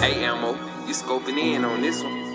Hey, Ammo, you scoping in on this one.